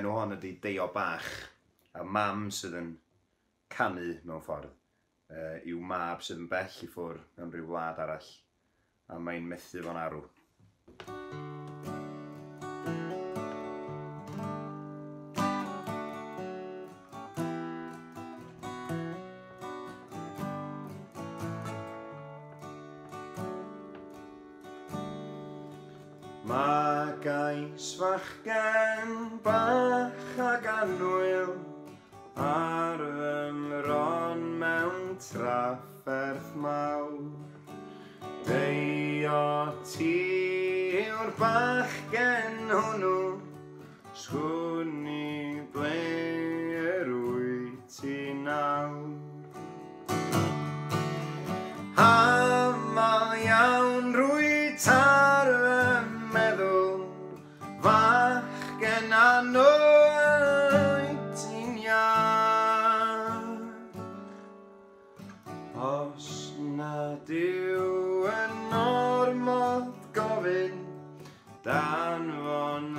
enw hon ydy Deo Bach, a mam sydd yn canu mewn ffordd, uh, yw mab sydd yn bell i ffwr yn rhyw wlad arall, a mae'n methu fo'n arw. Mae gais fach gen bach a ganwyl ar fy mron mewn trafferth mawr. Deio ti yw'r bach gen hwnnw, Sgwn i ble yr wyt ti nawr. fach gen anoedd ti'n iach. Os nad yw yn ormod gofyn dan fon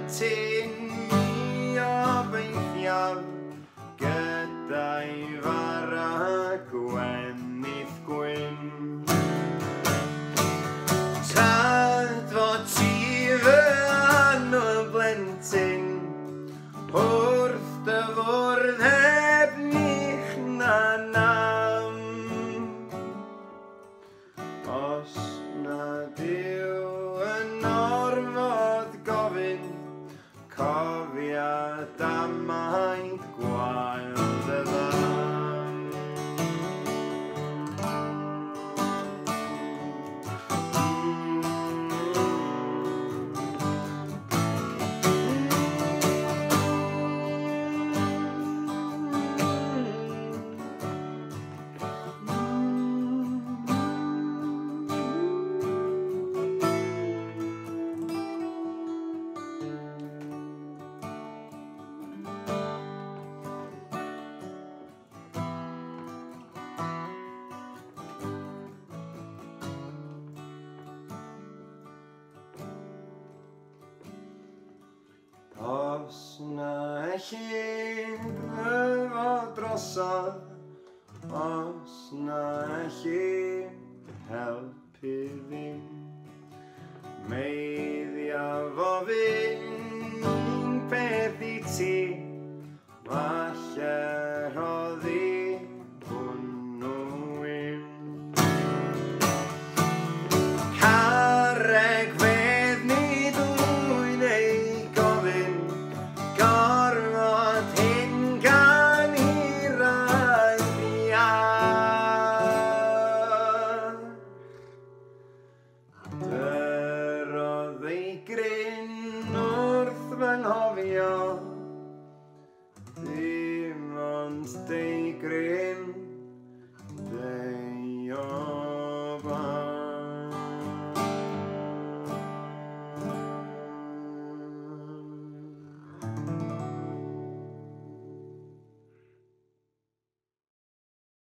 plentyn ni obeithiol gyda'i fara gwenith gwyn. Tad fod ti fy anwyl blentyn wrth dy fwrdd Ποιος να έχει δέντροσα Ποιος να έχει ελπίδη Με διαβοβή παιδίτσι Μα of young.